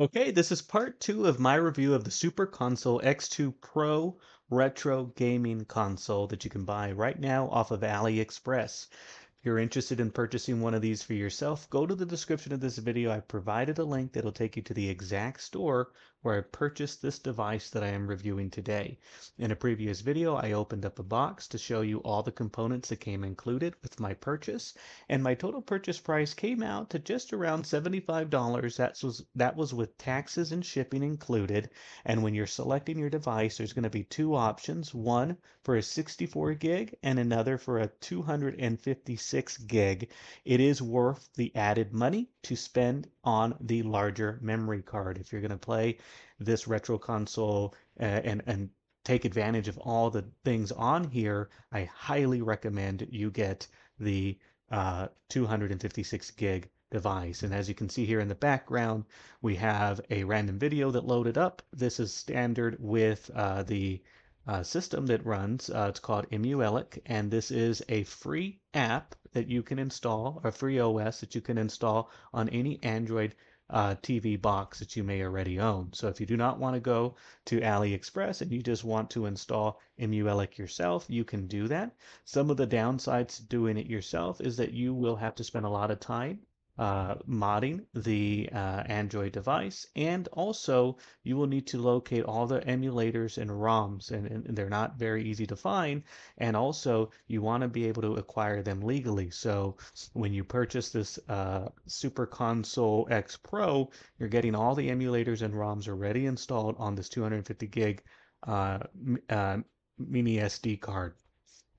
Okay, this is part two of my review of the Super Console X2 Pro retro gaming console that you can buy right now off of AliExpress If you're interested in purchasing one of these for yourself, go to the description of this video. I provided a link that'll take you to the exact store where I purchased this device that I am reviewing today. In a previous video, I opened up a box to show you all the components that came included with my purchase, and my total purchase price came out to just around $75. That was, that was with taxes and shipping included. And when you're selecting your device, there's going to be two options, one for a 64 gig and another for a 256 gig, it is worth the added money to spend on the larger memory card. If you're going to play this retro console and, and take advantage of all the things on here, I highly recommend you get the uh, 256 gig device. And as you can see here in the background, we have a random video that loaded up. This is standard with uh, the uh, system that runs. Uh, it's called EmuELEC, and this is a free app that you can install, a free OS that you can install on any Android uh, TV box that you may already own. So if you do not want to go to AliExpress and you just want to install EmuELEC yourself, you can do that. Some of the downsides to doing it yourself is that you will have to spend a lot of time uh, modding the uh, Android device. And also, you will need to locate all the emulators and ROMs, and, and they're not very easy to find. And also, you want to be able to acquire them legally. So, when you purchase this uh, Super Console X Pro, you're getting all the emulators and ROMs already installed on this 250 gig uh, uh, mini SD card.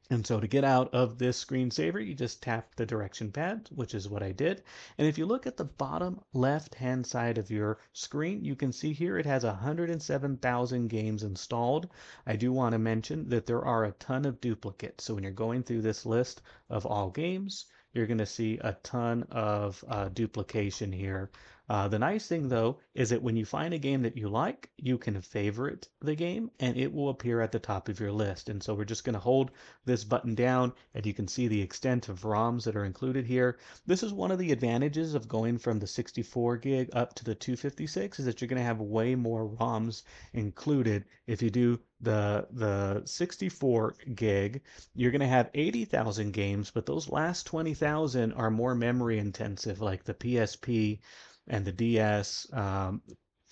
And so to get out of this screensaver, you just tap the direction pad, which is what I did. And if you look at the bottom left-hand side of your screen, you can see here it has 107,000 games installed. I do want to mention that there are a ton of duplicates. So when you're going through this list of all games, you're going to see a ton of uh, duplication here. Uh, the nice thing though is that when you find a game that you like, you can favorite the game and it will appear at the top of your list. And so we're just going to hold this button down and you can see the extent of ROMs that are included here. This is one of the advantages of going from the 64 gig up to the 256 is that you're going to have way more ROMs included. If you do the the 64 gig, you're going to have 80,000 games, but those last 20,000 are more memory intensive like the PSP and the DS, um,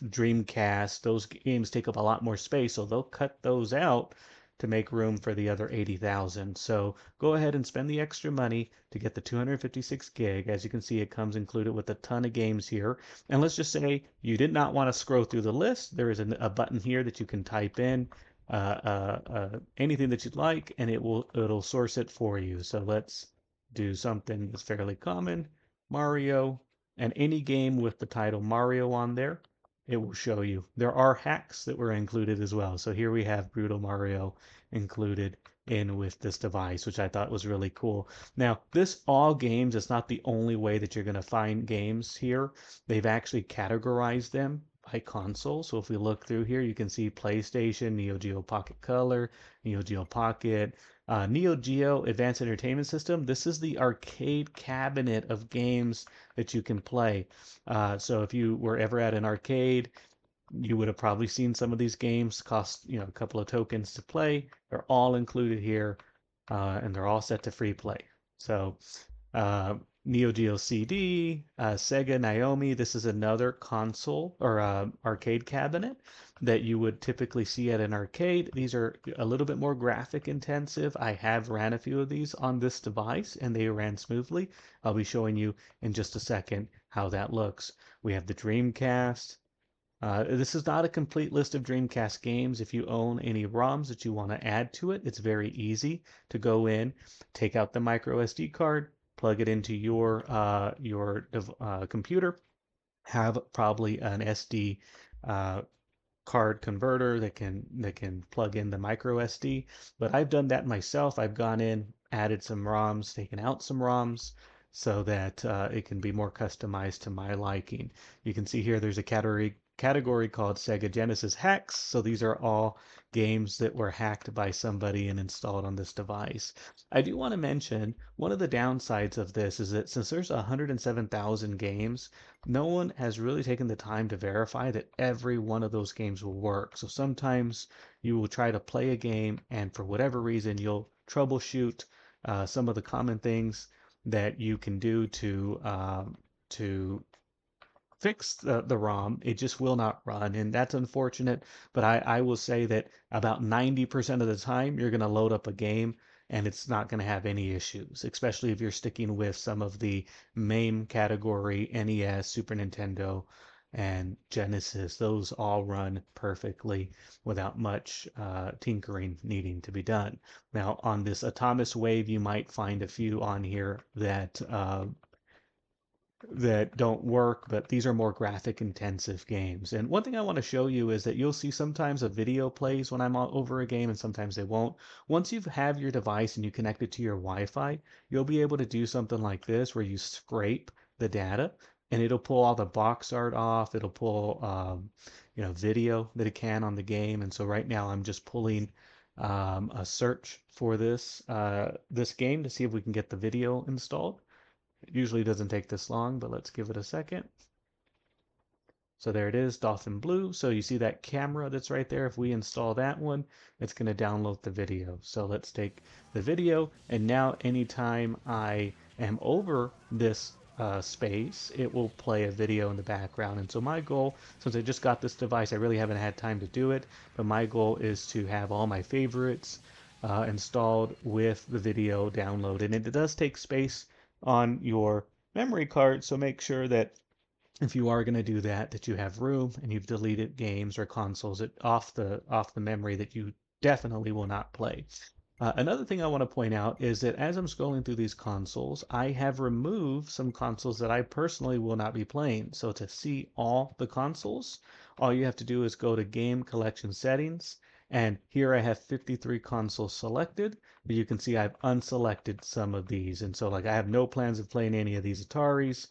Dreamcast, those games take up a lot more space, so they'll cut those out to make room for the other 80,000. So go ahead and spend the extra money to get the 256 gig. As you can see, it comes included with a ton of games here. And let's just say you did not want to scroll through the list. There is a, a button here that you can type in uh, uh, uh, anything that you'd like, and it will it'll source it for you. So let's do something that's fairly common. Mario and any game with the title Mario on there, it will show you. There are hacks that were included as well. So here we have Brutal Mario included in with this device, which I thought was really cool. Now, this all games is not the only way that you're going to find games here. They've actually categorized them by console. So if we look through here, you can see PlayStation, Neo Geo Pocket Color, Neo Geo Pocket, uh, Neo Geo Advanced Entertainment System, this is the arcade cabinet of games that you can play. Uh, so if you were ever at an arcade, you would have probably seen some of these games cost you know a couple of tokens to play. They're all included here, uh, and they're all set to free play. So uh, Neo Geo CD, uh, Sega Naomi. This is another console or uh, arcade cabinet that you would typically see at an arcade. These are a little bit more graphic intensive. I have ran a few of these on this device and they ran smoothly. I'll be showing you in just a second how that looks. We have the Dreamcast. Uh, this is not a complete list of Dreamcast games. If you own any ROMs that you want to add to it, it's very easy to go in, take out the micro SD card, plug it into your uh, your uh, computer, have probably an SD uh, card converter that can that can plug in the micro SD. But I've done that myself. I've gone in, added some ROMs, taken out some ROMs, so that uh, it can be more customized to my liking. You can see here there's a category category called Sega Genesis hacks. So these are all games that were hacked by somebody and installed on this device. I do want to mention one of the downsides of this is that since there's 107,000 games, no one has really taken the time to verify that every one of those games will work. So sometimes you will try to play a game and for whatever reason you'll troubleshoot uh, some of the common things that you can do to um, to fix the, the ROM. It just will not run, and that's unfortunate. But I, I will say that about 90% of the time, you're going to load up a game and it's not going to have any issues, especially if you're sticking with some of the MAME category, NES, Super Nintendo, and Genesis. Those all run perfectly without much uh, tinkering needing to be done. Now, on this Atomiswave, you might find a few on here that uh, that don't work, but these are more graphic intensive games. And one thing I want to show you is that you'll see sometimes a video plays when I'm over a game and sometimes they won't. Once you have your device and you connect it to your Wi-Fi, you'll be able to do something like this where you scrape the data and it'll pull all the box art off. It'll pull, um, you know, video that it can on the game. And so right now I'm just pulling um, a search for this uh, this game to see if we can get the video installed. It usually doesn't take this long, but let's give it a second. So there it is, Dolphin Blue. So you see that camera that's right there. If we install that one, it's going to download the video. So let's take the video. And now anytime I am over this uh, space, it will play a video in the background. And so my goal, since I just got this device, I really haven't had time to do it. But my goal is to have all my favorites uh, installed with the video downloaded. And it does take space on your memory card. So make sure that if you are going to do that, that you have room and you've deleted games or consoles off the off the memory that you definitely will not play. Uh, another thing I want to point out is that as I'm scrolling through these consoles, I have removed some consoles that I personally will not be playing. So to see all the consoles, all you have to do is go to Game Collection Settings, and here I have 53 consoles selected, but you can see I've unselected some of these. And so like I have no plans of playing any of these Ataris,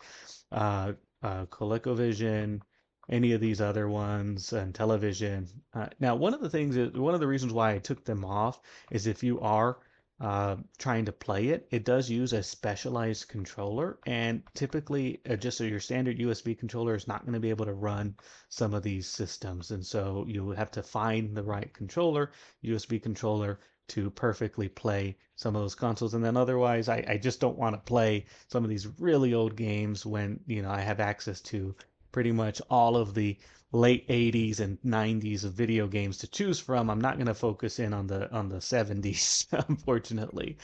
uh, uh, ColecoVision, any of these other ones and television. Uh, now, one of the things is one of the reasons why I took them off is if you are uh, trying to play it, it does use a specialized controller, and typically, uh, just so your standard USB controller is not going to be able to run some of these systems, and so you have to find the right controller, USB controller, to perfectly play some of those consoles. And then otherwise, I, I just don't want to play some of these really old games when you know I have access to pretty much all of the late 80s and 90s of video games to choose from. I'm not going to focus in on the on the 70s, unfortunately.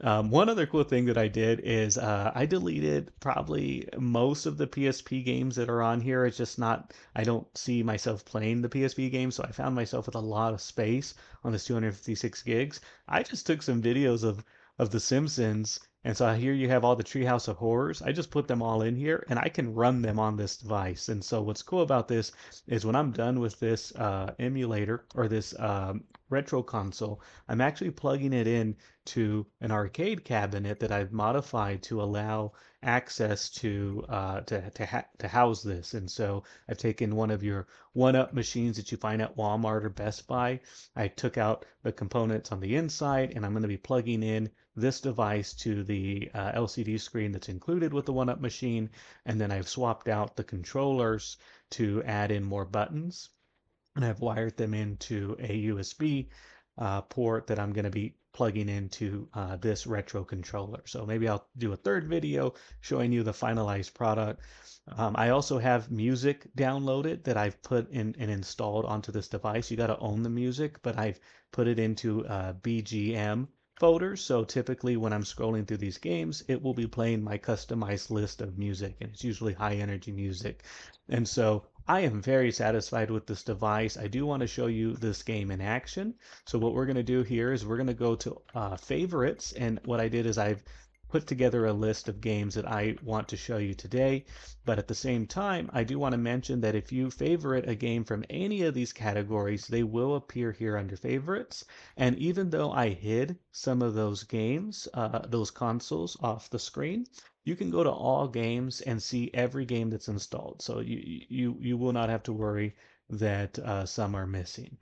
Um, one other cool thing that I did is uh, I deleted probably most of the PSP games that are on here. It's just not, I don't see myself playing the PSP games, so I found myself with a lot of space on this 256 gigs. I just took some videos of of The Simpsons and so here you have all the Treehouse of Horrors. I just put them all in here and I can run them on this device. And so what's cool about this is when I'm done with this uh, emulator or this um, retro console, I'm actually plugging it in to an arcade cabinet that I've modified to allow access to uh, to to, ha- to house this. And so I've taken one of your one-up machines that you find at Walmart or Best Buy. I took out the components on the inside, and I'm going to be plugging in this device to the uh, LCD screen that's included with the one-up machine, and then I've swapped out the controllers to add in more buttons, and I've wired them into a USB uh, port that I'm going to be plugging into uh, this retro controller. So maybe I'll do a third video showing you the finalized product. Um, I also have music downloaded that I've put in and installed onto this device. You got to own the music, but I've put it into uh, BGM folders. So typically when I'm scrolling through these games, it will be playing my customized list of music and it's usually high energy music. And so I am very satisfied with this device. I do want to show you this game in action. So what we're going to do here is we're going to go to uh, favorites. And what I did is I've put together a list of games that I want to show you today. But at the same time, I do want to mention that if you favorite a game from any of these categories, they will appear here under favorites. And even though I hid some of those games, uh, those consoles off the screen, you can go to all games and see every game that's installed. So you you you will not have to worry that uh, some are missing.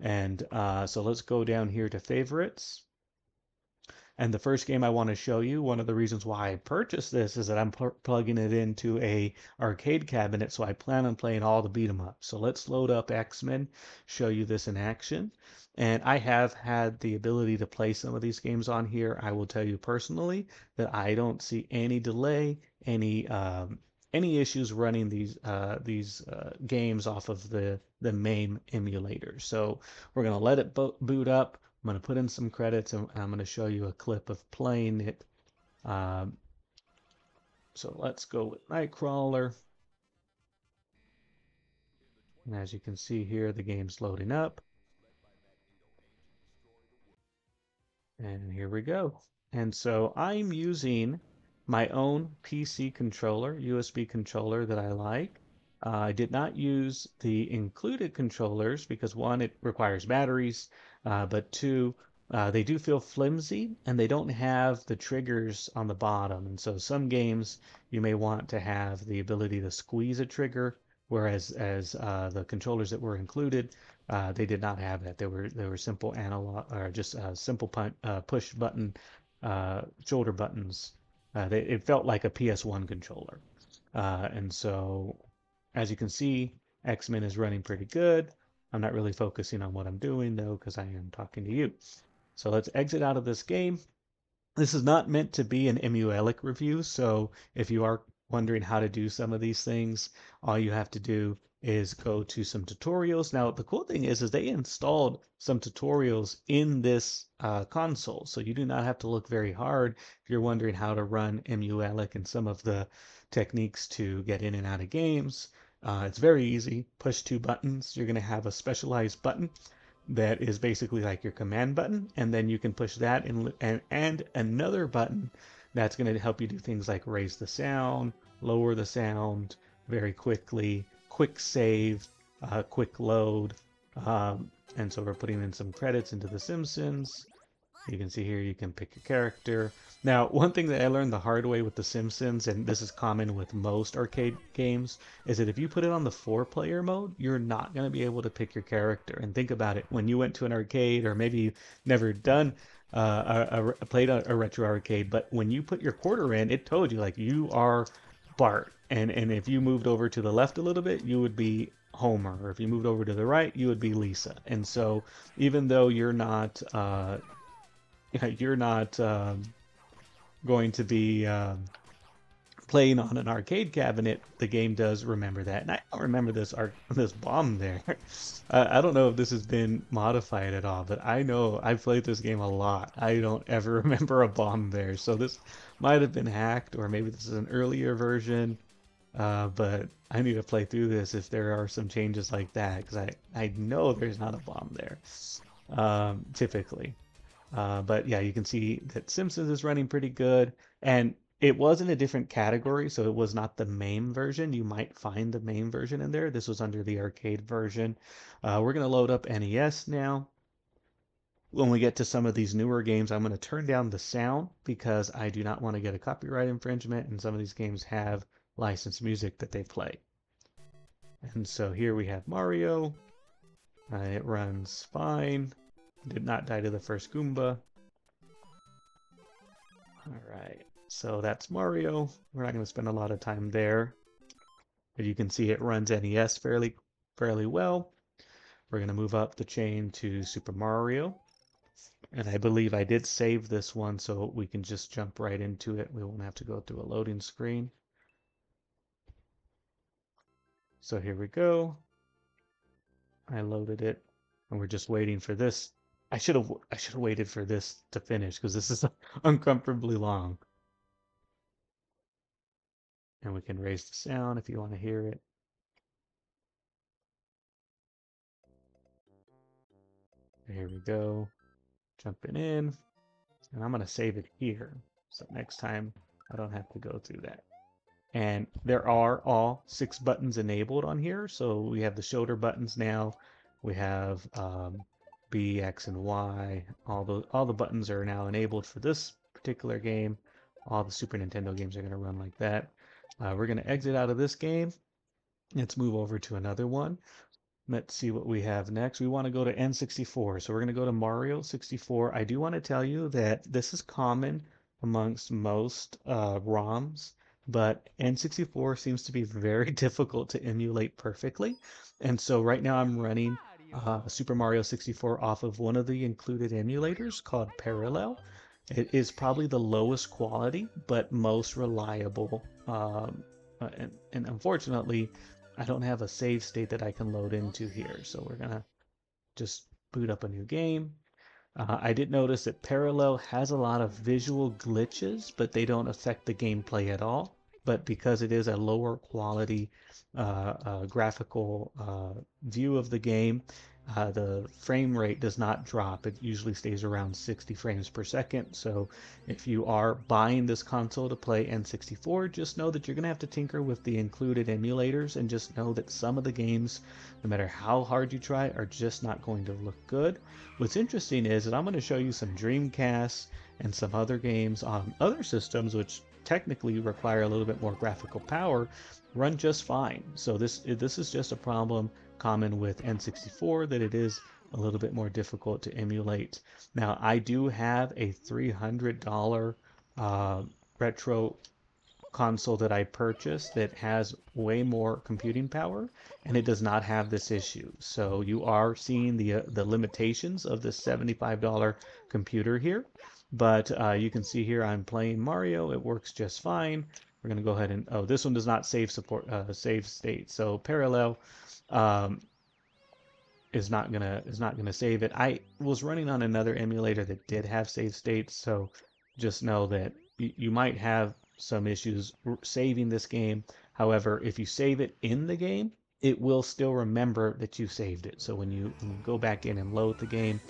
And uh, so let's go down here to favorites. And the first game I want to show you, one of the reasons why I purchased this is that I'm pl plugging it into a arcade cabinet, so I plan on playing all the beat 'em ups. So let's load up X-Men, show you this in action. And I have had the ability to play some of these games on here. I will tell you personally that I don't see any delay, any um, any issues running these uh, these uh, games off of the the MAME emulator. So we're gonna let it bo boot up. I'm going to put in some credits and I'm going to show you a clip of playing it. Um, so let's go with Nightcrawler. And as you can see here, the game's loading up. And here we go. And so I'm using my own PC controller, USB controller that I like. Uh, I did not use the included controllers because one, it requires batteries, uh, but two, uh, they do feel flimsy and they don't have the triggers on the bottom. And so some games you may want to have the ability to squeeze a trigger, whereas as uh, the controllers that were included, uh, they did not have that. They were they were simple analog or just simple uh, push button shoulder buttons. They, it felt like a PS1 controller. and so as you can see, X-Men is running pretty good. I'm not really focusing on what I'm doing though, because I am talking to you. So let's exit out of this game. This is not meant to be an EmuELEC review, so if you are wondering how to do some of these things, all you have to do is go to some tutorials. Now, the cool thing is, is they installed some tutorials in this uh, console, so you do not have to look very hard if you're wondering how to run EmuELEC and some of the techniques to get in and out of games. Uh, it's very easy. Push two buttons. You're going to have a specialized button that is basically like your command button, and then you can push that and, and, and another button that's going to help you do things like raise the sound, lower the sound very quickly, quick save, uh, quick load. Um, and so we're putting in some credits into The Simpsons. You can see here you can pick a character. Now, one thing that I learned the hard way with The Simpsons, and this is common with most arcade games, is that if you put it on the four player mode, you're not going to be able to pick your character. And think about it when you went to an arcade, or maybe you've never done uh, a, a, played a, a retro arcade, but when you put your quarter in, it told you like you are Bart, and and if you moved over to the left a little bit, you would be Homer, or if you moved over to the right, you would be Lisa. And so, even though you're not uh, you're not um, going to be um, playing on an arcade cabinet, the game does remember that. And I don't remember this arc, this bomb there. I don't know if this has been modified at all, but I know I've played this game a lot. I don't ever remember a bomb there. So this might have been hacked, or maybe this is an earlier version. Uh, but I need to play through this if there are some changes like that, because I, I know there's not a bomb there, um, typically. Uh, but yeah, you can see that Simpsons is running pretty good. And it was in a different category, so it was not the main version. You might find the main version in there. This was under the arcade version. Uh, we're going to load up NES now. When we get to some of these newer games, I'm going to turn down the sound because I do not want to get a copyright infringement, and some of these games have licensed music that they play. And so here we have Mario. Uh, it runs fine. Did not die to the first Goomba. Alright, so that's Mario. We're not going to spend a lot of time there. But you can see it runs NES fairly, fairly well. We're going to move up the chain to Super Mario. And I believe I did save this one so we can just jump right into it. We won't have to go through a loading screen. So here we go. I loaded it and we're just waiting for this I should have I should have waited for this to finish because this is uncomfortably long. And we can raise the sound if you want to hear it. Here we go. Jumping in. And I'm going to save it here. So next time I don't have to go through that. And there are all six buttons enabled on here. So we have the shoulder buttons now. We have um, B, X, and Y. All the all the buttons are now enabled for this particular game. All the Super Nintendo games are going to run like that. Uh, we're going to exit out of this game. Let's move over to another one. Let's see what we have next. We want to go to N64. So we're going to go to Mario 64. I do want to tell you that this is common amongst most uh, ROMs, but N64 seems to be very difficult to emulate perfectly. And so right now I'm running uh, Super Mario 64 off of one of the included emulators called Parallel. It is probably the lowest quality, but most reliable. Um, uh, and, and unfortunately, I don't have a save state that I can load into here. So we're gonna just boot up a new game. Uh, I did notice that Parallel has a lot of visual glitches, but they don't affect the gameplay at all. But because it is a lower quality uh, uh, graphical uh, view of the game, uh, the frame rate does not drop. It usually stays around 60 frames per second. So if you are buying this console to play N64, just know that you're going to have to tinker with the included emulators and just know that some of the games, no matter how hard you try, are just not going to look good. What's interesting is that I'm going to show you some Dreamcast and some other games on other systems which technically require a little bit more graphical power run just fine. So this this is just a problem common with N64 that it is a little bit more difficult to emulate. Now, I do have a $300 uh, retro console that I purchased that has way more computing power and it does not have this issue. So you are seeing the uh, the limitations of this $75 computer here. But uh, you can see here I'm playing Mario. It works just fine. We're going to go ahead and, oh, this one does not save support, uh, save state. So parallel, um, is not gonna is not gonna save it. I was running on another emulator that did have save states, so just know that you might have some issues saving this game. However, if you save it in the game, it will still remember that you saved it. So when you, when you go back in and load the game,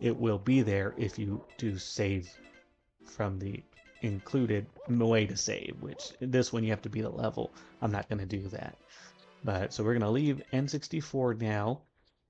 it will be there if you do save from the included way to save, which this one you have to beat a level. I'm not going to do that. But so we're going to leave N64 now.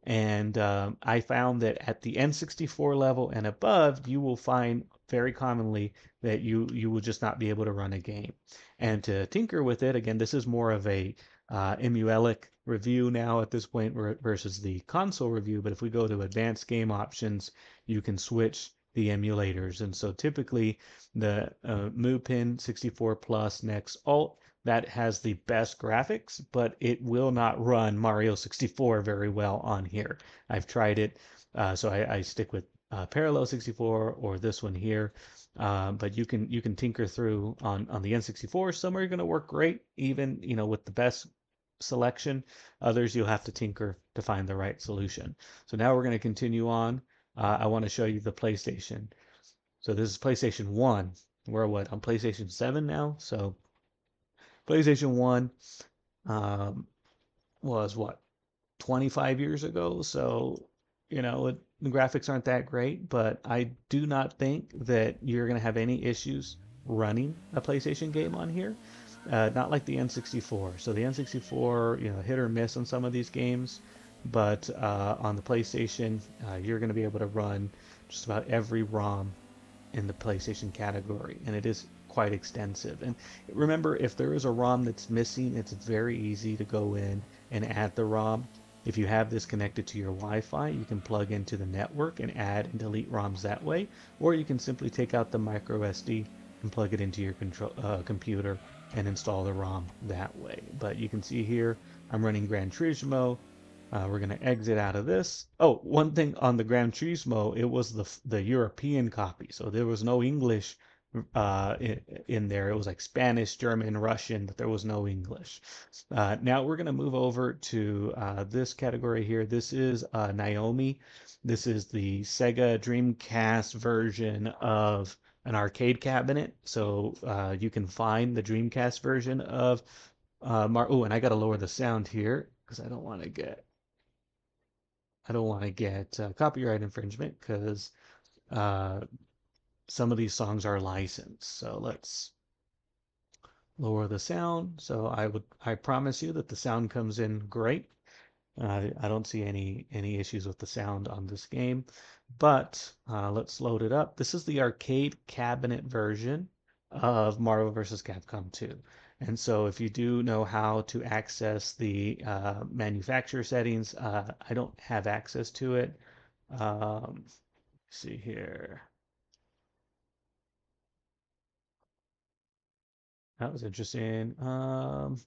And um, I found that at the N64 level and above, you will find very commonly that you you will just not be able to run a game. And to tinker with it, again, this is more of a uh, EmuELEC review now at this point versus the console review. But if we go to advanced game options, you can switch the emulators. And so typically the uh, Mupen 64 Plus Next Alt that has the best graphics, but it will not run Mario 64 very well on here. I've tried it, uh, so I, I, stick with uh, Parallel 64 or this one here. Uh, but you can you can tinker through on on the N64. Some are going to work great, even you know with the best selection. Others you'll have to tinker to find the right solution. So now we're going to continue on. Uh, I want to show you the PlayStation. So this is PlayStation 1. We're what on PlayStation 7 now. So PlayStation 1 um, was what 25 years ago. So, you know, it, the graphics aren't that great, but I do not think that you're going to have any issues running a PlayStation game on here. Uh, not like the N64. So the N64, you know, hit or miss on some of these games, but uh, on the PlayStation, uh, you're going to be able to run just about every ROM in the PlayStation category, and it is quite extensive. And remember, if there is a ROM that's missing, it's very easy to go in and add the ROM. If you have this connected to your Wi-Fi, you can plug into the network and add and delete ROMs that way, or you can simply take out the micro SD and plug it into your control, uh, computer and install the ROM that way. But you can see here, I'm running Gran Turismo. Uh, we're going to exit out of this. Oh, one thing on the Gran Turismo, it was the the European copy, so there was no English uh, in, in, there. It was like Spanish, German, Russian, but there was no English. Uh, now we're going to move over to uh, this category here. This is uh, Naomi. This is the Sega Dreamcast version of an arcade cabinet. So uh, you can find the Dreamcast version of Mar. Oh, and I got to lower the sound here because I don't want to get. I don't want to get copyright infringement because some of these songs are licensed. So let's lower the sound. So I would I promise you that the sound comes in great. Uh, I don't see any any issues with the sound on this game, but uh, let's load it up. This is the arcade cabinet version of Marvel vs. Capcom 2. And so if you do know how to access the uh, manufacturer settings, uh, I don't have access to it. Um, see here. That was interesting. Um,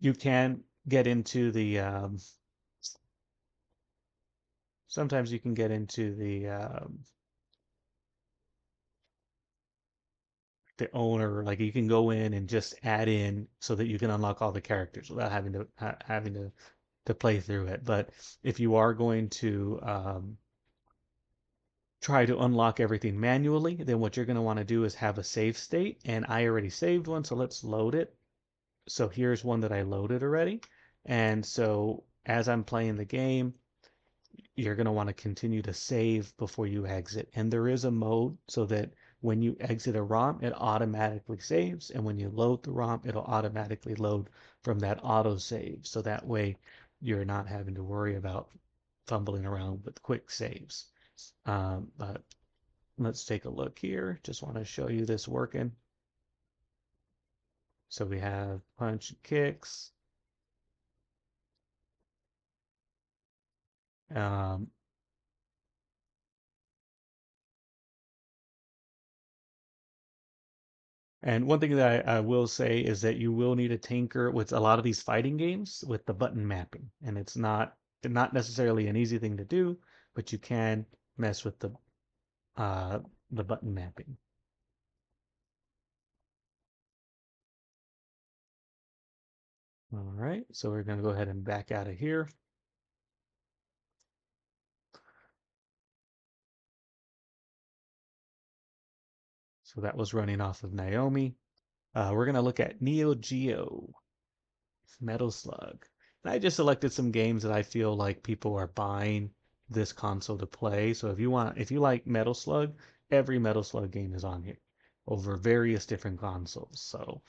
you can get into the um, sometimes you can get into the the owner like you can go in and just add in so that you can unlock all the characters without having to ha having to to play through it but if you are going to um, try to unlock everything manually, then what you're going to want to do is have a save state. And I already saved one, so let's load it. So here's one that I loaded already. And so as I'm playing the game, you're going to want to continue to save before you exit. And there is a mode so that when you exit a ROM, it automatically saves. And when you load the ROM, it'll automatically load from that auto save. So that way you're not having to worry about fumbling around with quick saves. Um, but let's take a look here. Just want to show you this working. So we have punch and kicks. Um, and one thing that I, I, will say is that you will need to tinker with a lot of these fighting games with the button mapping. And it's not not necessarily an easy thing to do, but you can mess with the uh, the button mapping. All right, so we're going to go ahead and back out of here. So that was running off of Naomi. Uh, we're going to look at Neo Geo, Metal Slug. And I just selected some games that I feel like people are buying this console to play. So if you want, if you like Metal Slug, every Metal Slug game is on here over various different consoles. So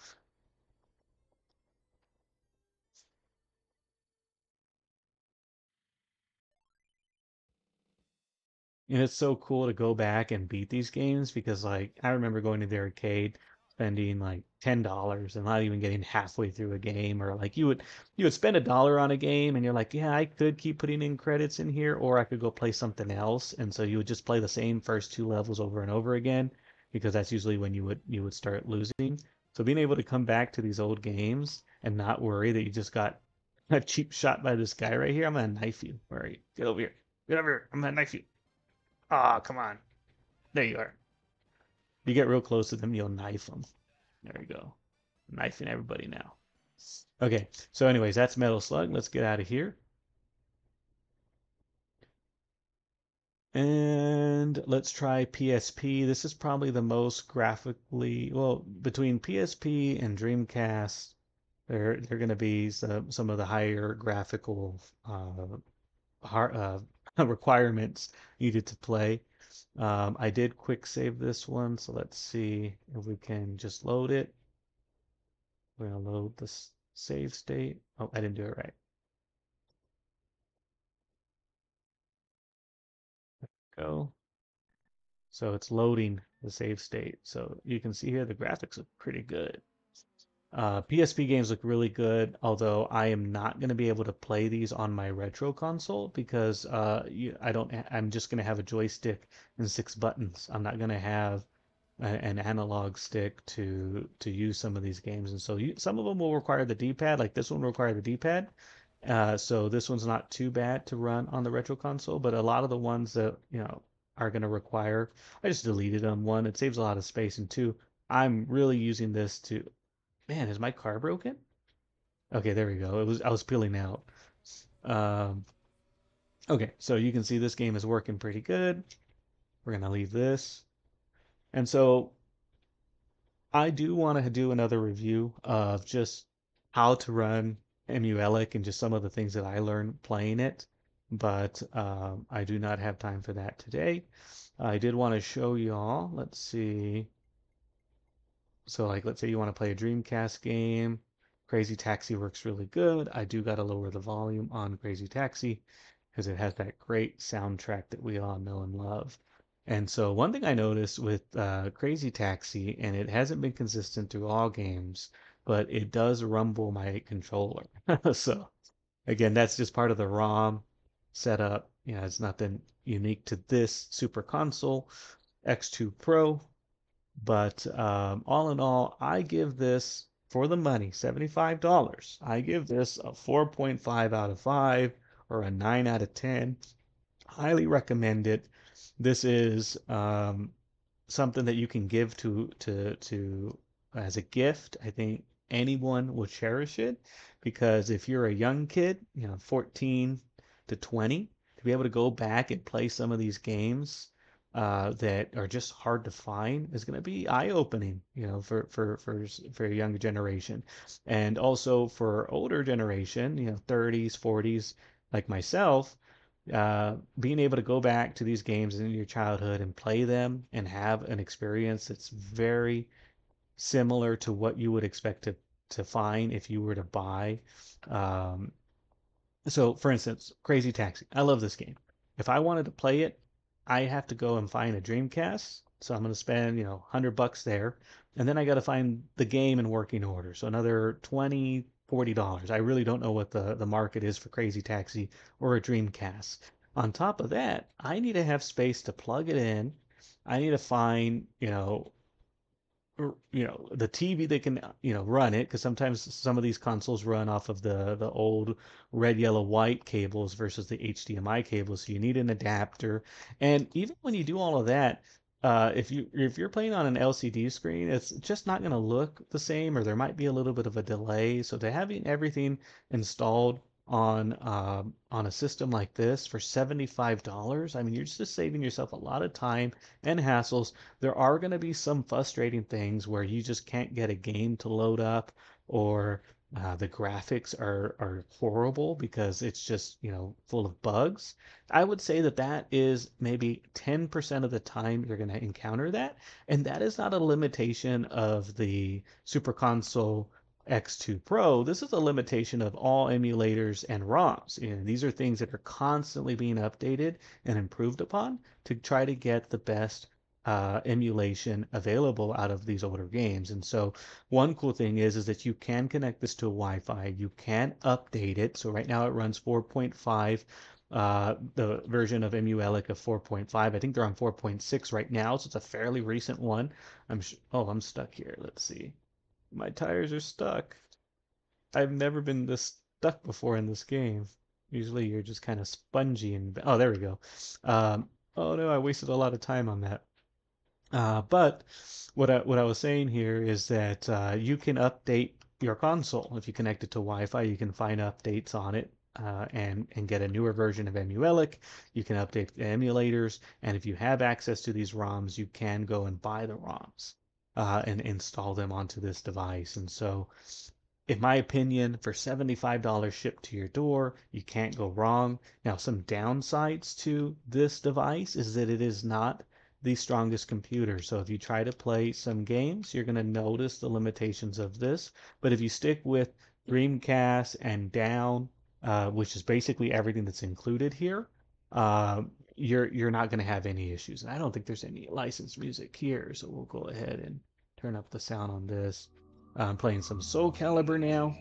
and it's so cool to go back and beat these games because like I remember going to the arcade spending like ten dollars and not even getting halfway through a game or like you would you would spend a dollar on a game and you're like yeah i could keep putting in credits in here or i could go play something else and so you would just play the same first two levels over and over again because that's usually when you would you would start losing. So being able to come back to these old games and not worry that you just got a cheap shot by this guy right here i'm gonna knife you. All right get over here get over here i'm gonna knife you ah oh, come on there you are you get real close to them, you'll knife them. There you go. Knifing everybody now. Okay, so anyways, that's Metal Slug. Let's get out of here. And let's try PSP. This is probably the most graphically, well, between PSP and Dreamcast, they're, they're going to be some, some of the higher graphical uh, hard, uh, requirements needed to play. Um, I did quick save this one, so let's see if we can just load it. We're gonna load the save state. Oh, I didn't do it right. Go. So it's loading the save state. So you can see here the graphics are pretty good. Uh, PSP games look really good, although I am not going to be able to play these on my retro console because uh, you, I don't. I'm just going to have a joystick and six buttons. I'm not going to have a, an analog stick to to use some of these games, and so you, some of them will require the D-pad. Like this one will require the D-pad. Uh, so this one's not too bad to run on the retro console, but a lot of the ones that you know are going to require, I just deleted them. One, it saves a lot of space, and two, I'm really using this to Man, is my car broken? Okay, there we go. It was I was peeling out. Um, okay, so you can see this game is working pretty good. We're gonna leave this. And so I do want to do another review of just how to run EmuELEC and just some of the things that I learned playing it, but um, I do not have time for that today. I did want to show y'all. Let's see. So like, let's say you want to play a Dreamcast game. Crazy Taxi works really good. I do got to lower the volume on Crazy Taxi because it has that great soundtrack that we all know and love. And so one thing I noticed with uh, Crazy Taxi, and it hasn't been consistent through all games, but it does rumble my controller. so again, that's just part of the ROM setup. You know, it's nothing unique to this Super Console X2 Pro. But um, all in all, I give this for the money, $75. I give this a 4.5 out of 5 or a 9 out of 10. Highly recommend it. This is um, something that you can give to to to as a gift. I think anyone will cherish it because if you're a young kid, you know, 14 to 20, to be able to go back and play some of these games uh, that are just hard to find is going to be eye-opening, you know, for for for for a younger generation, and also for older generation, you know, 30s, 40s, like myself, uh, being able to go back to these games in your childhood and play them and have an experience that's very similar to what you would expect to to find if you were to buy. Um, so, for instance, Crazy Taxi. I love this game. If I wanted to play it, I have to go and find a Dreamcast. So I'm going to spend, you know, 100 bucks there. And then I got to find the game in working order. So another 20, $40. I really don't know what the, the market is for Crazy Taxi or a Dreamcast. On top of that, I need to have space to plug it in. I need to find, you know, you know the TV that can you know run it because sometimes some of these consoles run off of the the old red yellow white cables versus the HDMI cables so you need an adapter. And even when you do all of that uh, if you if you're playing on an LCD screen it's just not going to look the same or there might be a little bit of a delay. So to having everything installed on um, on a system like this for $75 i mean you're just saving yourself a lot of time and hassles. There are going to be some frustrating things where you just can't get a game to load up or uh, the graphics are are horrible because it's just you know full of bugs. I would say that that is maybe 10% of the time you're going to encounter that and that is not a limitation of the super console X2 Pro, this is a limitation of all emulators and ROMs. And these are things that are constantly being updated and improved upon to try to get the best uh, emulation available out of these older games. And so one cool thing is, is that you can connect this to Wi-Fi. You can update it. So right now it runs 4.5 uh, the version of EmuELEC of 4.5. I think they're on 4.6 right now, so it's a fairly recent one. I'm oh, I'm stuck here. Let's see. My tires are stuck. I've never been this stuck before in this game. Usually you're just kind of spongy and... Oh, there we go. Um, oh no, I wasted a lot of time on that. Uh, but what I, what I was saying here is that uh, you can update your console. If you connect it to Wi-Fi, you can find updates on it uh, and and get a newer version of EmuELEC. You can update the emulators, and if you have access to these ROMs, you can go and buy the ROMs uh, and install them onto this device. And so, in my opinion, for $75 shipped to your door, you can't go wrong. Now, some downsides to this device is that it is not the strongest computer. So if you try to play some games, you're going to notice the limitations of this. But if you stick with Dreamcast and down, uh, which is basically everything that's included here, uh, you're you're not going to have any issues. And I don't think there's any licensed music here, so we'll go ahead and turn up the sound on this. I'm playing some Soul Calibur now.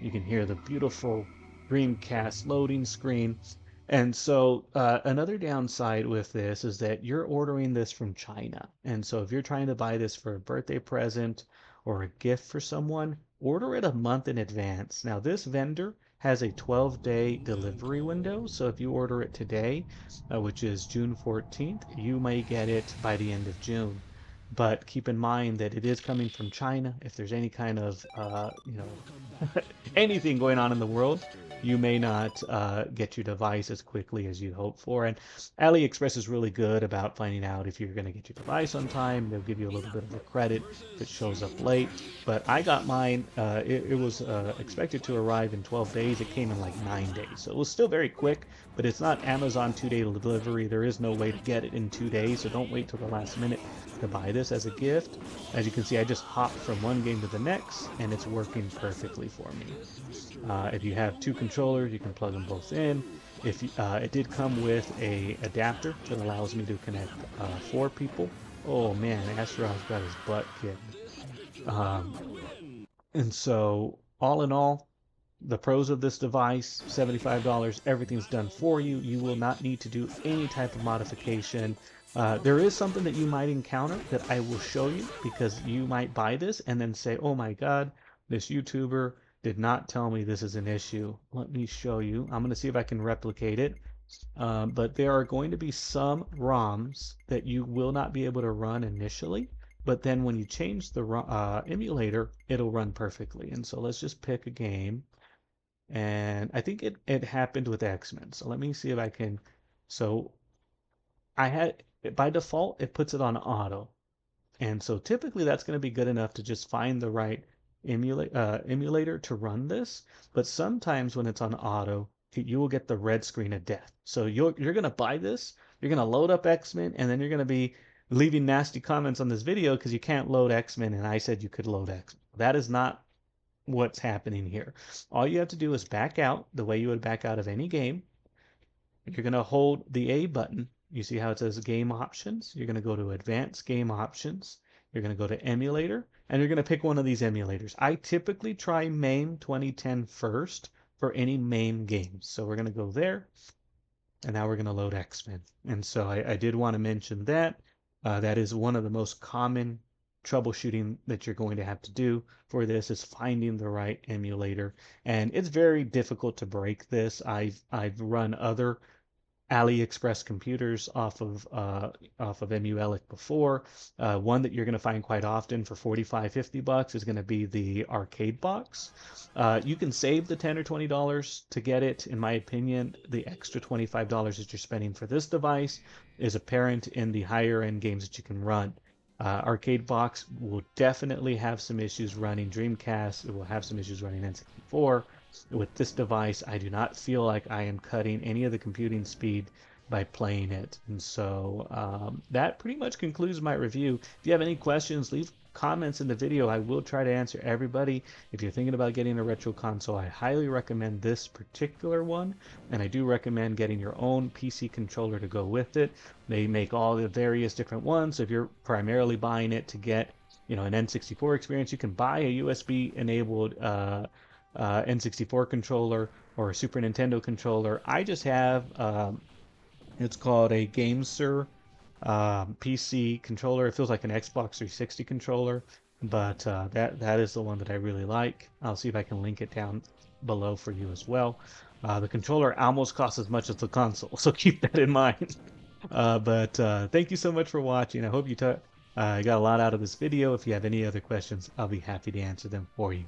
You can hear the beautiful Dreamcast loading screen. And so uh, another downside with this is that you're ordering this from China. And so if you're trying to buy this for a birthday present or a gift for someone, order it a month in advance. Now this vendor has a 12 day delivery window. So if you order it today, uh, which is June 14th, you may get it by the end of June. But keep in mind that it is coming from China. If there's any kind of, uh, you know, anything going on in the world, you may not uh, get your device as quickly as you'd hope for. And AliExpress is really good about finding out if you're going to get your device on time. They'll give you a little bit of a credit if it shows up late. But I got mine. Uh, it, it, was uh, expected to arrive in 12 days. It came in like nine days, so it was still very quick. But it's not Amazon two-day delivery. There is no way to get it in two days, so don't wait till the last minute to buy this as a gift. As you can see, I just hopped from one game to the next, and it's working perfectly for me. Uh, if you have two controllers, you can plug them both in. If uh, It did come with a adapter that allows me to connect uh, four people. Oh man, Astro's got his butt kicked. Um, and so, all in all, the pros of this device, $75, everything's done for you. You will not need to do any type of modification. Uh, there is something that you might encounter that I will show you because you might buy this and then say, oh my god, this YouTuber did not tell me this is an issue. Let me show you. I'm going to see if I can replicate it. Um, but there are going to be some ROMs that you will not be able to run initially. But then when you change the uh, emulator, it'll run perfectly. And so let's just pick a game. And I think it, it happened with X-Men. So let me see if I can. So I had by default, it puts it on auto. And so typically that's going to be good enough to just find the right emula uh, emulator to run this. But sometimes when it's on auto, you will get the red screen of death. So you're, you're going to buy this, you're going to load up X-Men, and then you're going to be leaving nasty comments on this video because you can't load X-Men and I said you could load X. That is not what's happening here. All you have to do is back out the way you would back out of any game. You're going to hold the A button you see how it says game options? You're going to go to advanced game options. You're going to go to emulator and you're going to pick one of these emulators. I typically try MAME 2010 first for any MAME games. So we're going to go there and now we're going to load X-Men. And so I, I, did want to mention that. Uh, that is one of the most common troubleshooting that you're going to have to do for this is finding the right emulator. And it's very difficult to break this. I've, I've run other AliExpress computers off of uh, off of EmuELEC before. Uh, one that you're going to find quite often for 45, 50 bucks is going to be the arcade box. Uh, you can save the 10 or 20 dollars to get it. In my opinion, the extra 25 dollars that you're spending for this device is apparent in the higher end games that you can run. Uh, arcade box will definitely have some issues running Dreamcast. It will have some issues running N64 with this device, I do not feel like I am cutting any of the computing speed by playing it. And so um, that pretty much concludes my review. If you have any questions, leave comments in the video. I will try to answer everybody. If you're thinking about getting a retro console, I highly recommend this particular one. And I do recommend getting your own PC controller to go with it. They make all the various different ones. So if you're primarily buying it to get you know an N64 experience, you can buy a USB enabled uh, uh, N64 controller or a Super Nintendo controller. I just have um, it's called a GameSir um, PC controller. It feels like an Xbox 360 controller, but uh, that that is the one that I really like. I'll see if I can link it down below for you as well. Uh, the controller almost costs as much as the console, so keep that in mind. Uh, but uh, thank you so much for watching. I hope you uh, got a lot out of this video. If you have any other questions, I'll be happy to answer them for you.